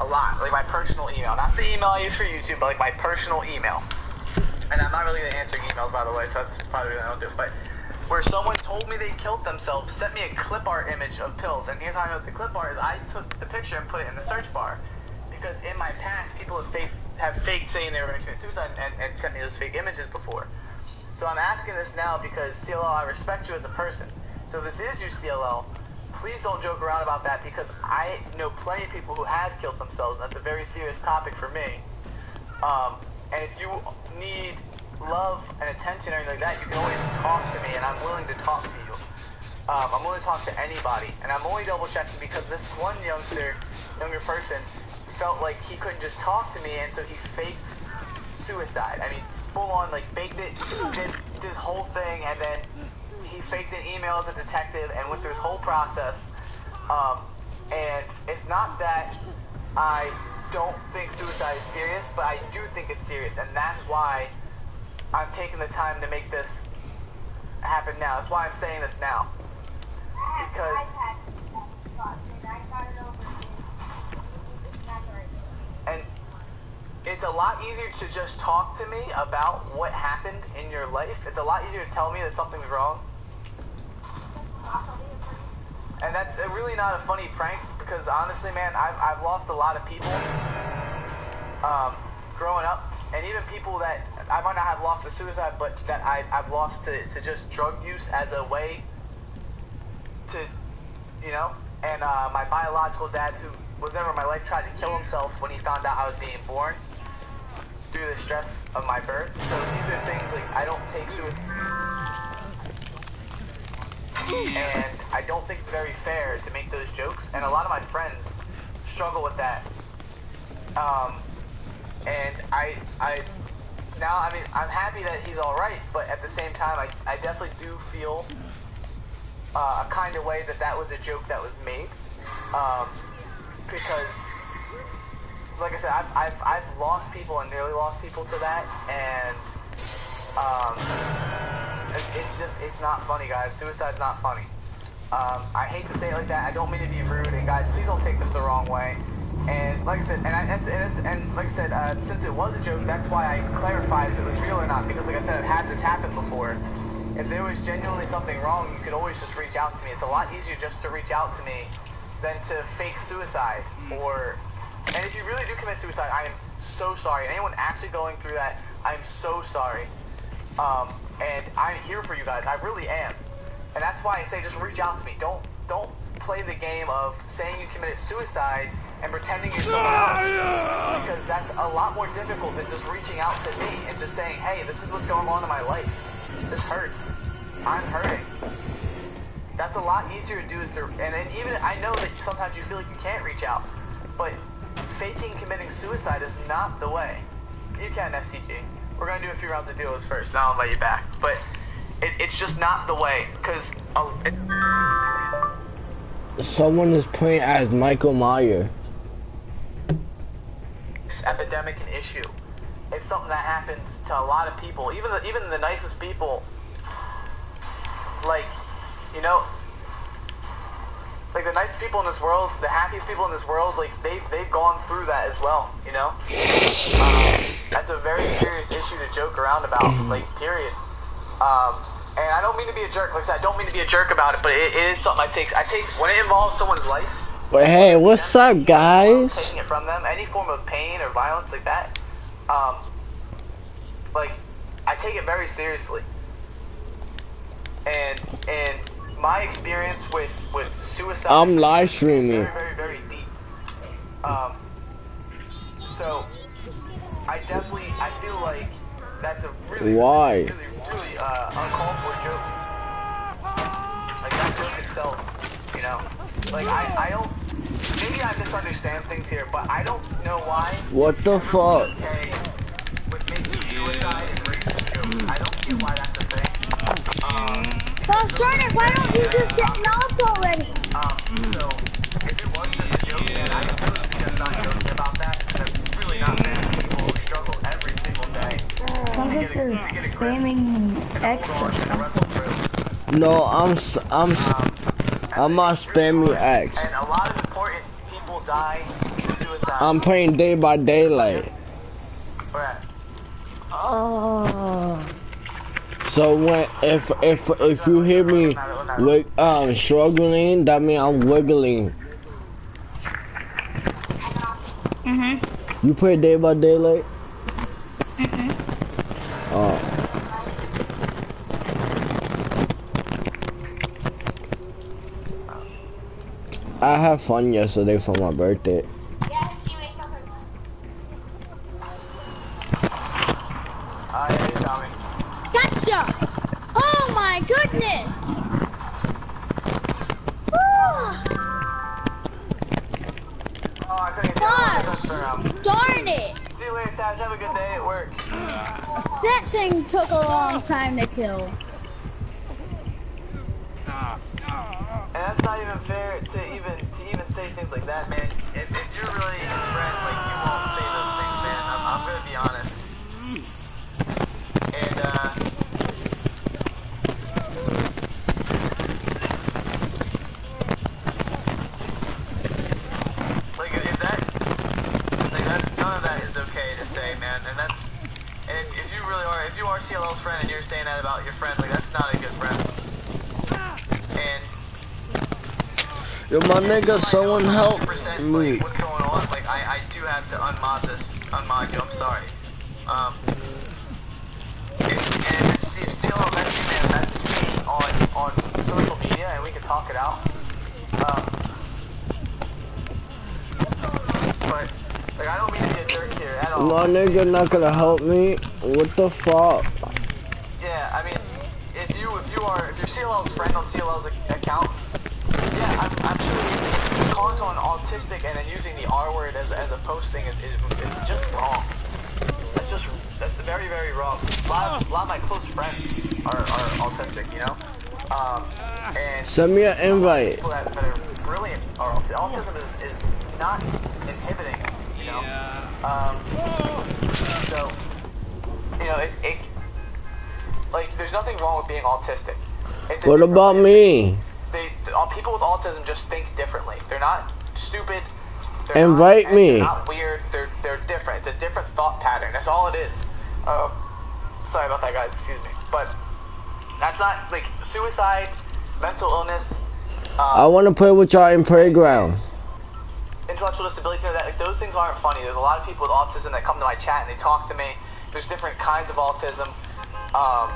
a lot, like my personal email, not the email I use for YouTube, but like my personal email. And I'm not really answering emails, by the way, so that's probably what I don't do. But where someone told me they killed themselves, sent me a clip art image of pills, and here's how I know it's a clip art: is I took the picture and put it in the search bar, because in my past people have faked, have faked saying they were going to commit suicide and, and sent me those fake images before. So I'm asking this now because CLL, I respect you as a person. So if this is you, CLL, please don't joke around about that because I know plenty of people who have killed themselves. That's a very serious topic for me. Um, and if you need love and attention or anything like that, you can always talk to me, and I'm willing to talk to you. Um, I'm willing to talk to anybody, and I'm only double checking because this one youngster, younger person, felt like he couldn't just talk to me, and so he faked suicide. I mean, full on, like faked it, did this whole thing, and then he faked an email as a detective and went through his whole process. Um, and it's not that I don't think suicide is serious, but I do think it's serious, and that's why I'm taking the time to make this happen now. That's why I'm saying this now. Because and it's a lot easier to just talk to me about what happened in your life. It's a lot easier to tell me that something's wrong and that's really not a funny prank because honestly, man, I've, I've lost a lot of people um, growing up, and even people that I might not have lost to suicide, but that I, I've lost to, to just drug use as a way to, you know. And uh, my biological dad, who was never in my life, tried to kill himself when he found out I was being born to the stress of my birth. So these are things like I don't take suicide and I don't think it's very fair to make those jokes. And a lot of my friends struggle with that. Um, and I, I, now I mean I'm happy that he's all right, but at the same time I, I definitely do feel uh, a kind of way that that was a joke that was made, um, because like I said I've, I've I've lost people and nearly lost people to that, and um, it's, it's just, it's not funny, guys. Suicide's not funny. Um, I hate to say it like that. I don't mean to be rude, and guys, please don't take this the wrong way. And like I said, and, I, and, and, and like I said, uh, since it was a joke, that's why I clarified if it was real or not. Because like I said, I've had this happen before. If there was genuinely something wrong, you could always just reach out to me. It's a lot easier just to reach out to me than to fake suicide. Or, and if you really do commit suicide, I am so sorry. Anyone actually going through that, I'm so sorry. Um, and I'm here for you guys. I really am. And that's why I say just reach out to me. Don't don't play the game of saying you committed suicide and pretending you're someone else. Because that's a lot more difficult than just reaching out to me and just saying, hey, this is what's going on in my life. This hurts. I'm hurting. That's a lot easier to do is to, and then even, I know that sometimes you feel like you can't reach out, but faking committing suicide is not the way. You can, SCG. We're gonna do a few rounds of duos first, and I'll invite you back. But it, it's just not the way, because... Someone is playing as Michael Meyer. It's epidemic and issue. It's something that happens to a lot of people, even the, even the nicest people. Like, you know, like the nicest people in this world, the happiest people in this world, like they've they've gone through that as well, you know. Um, that's a very serious issue to joke around about, like period. Um, and I don't mean to be a jerk. Like I said, I don't mean to be a jerk about it, but it, it is something I take. I take when it involves someone's life. But hey, what's up, guys? Taking it from them, any form of pain or violence like that, um, like I take it very seriously. And and my experience with with suicide. I'm live streaming. Very, very, very deep. Um, so I definitely I feel like that's a really, Why? really, really, really uh, uncalled for joke. Like that joke itself, you know. Like I, I don't. Maybe I misunderstand things here, but I don't know why. What the fuck? Okay, with making suicide and racist jokes. I don't get why that's a thing. Um, well, Sonic, why don't you just get knocked already? um, so, if it was just a joke, man, I can really see us not joking about that. That's really not fair to people who struggle every single day. I guess they're spamming X or something. No, I'm I'm I'm not spamming X. And a lot of important people die Suicide. I'm playing Dead by Daylight. Where at? Oh. So when if if if you hear me wig, um struggling, that means I'm wiggling. Mhm. You play Dead by Daylight? Mhm. Oh. I had fun yesterday for my birthday. Ah. Gotcha! Oh my goodness! Oh. Darn it! See you later, Savage. Have a good day at work. That thing took a long time to kill. And that's not even fair to even to even say things like that, man. If, if you're really his friend, like you won't say those things, man. I'm, I'm gonna be honest. And uh, like if that, like that, none of that is okay to say, man. And that's, and if, if you really are, if you are CLL's friend and you're saying that about your friend, like that's not a good friend. And Yo, my nigga, someone help me. Like, what's going on? Like, I, I do have to unmod this, unmod you. I'm sorry. Um, and, and if it's if CLO messaging me, message me on on social media, and we can talk it out. Um, but like, I don't mean to a jerk here at all. My nigga not gonna help me? What the fuck? Yeah, I mean, if you if you are if you're CLL's friend on CLL's ac- account, I'm, I'm sure calling someone autistic and then using the R word as, as a posting is, is, is just wrong. That's just that's very very wrong. A lot, of, a lot of my close friends are, are autistic, you know. Um, and Send me an invite. people that, that are brilliant are autistic. Autism is, is not inhibiting, you know. Um, so you know it, it like there's nothing wrong with being autistic. What about me? People with autism just think differently. They're not stupid. They're Invite not, me. They're not weird. They're they're different. It's a different thought pattern. That's all it is. Uh, sorry about that, guys. Excuse me. But that's not like suicide, mental illness, I um, wanna play with y'all in playground. intellectual disability. That like those things aren't funny. There's a lot of people with autism that come to my chat and they talk to me. There's different kinds of autism. Um,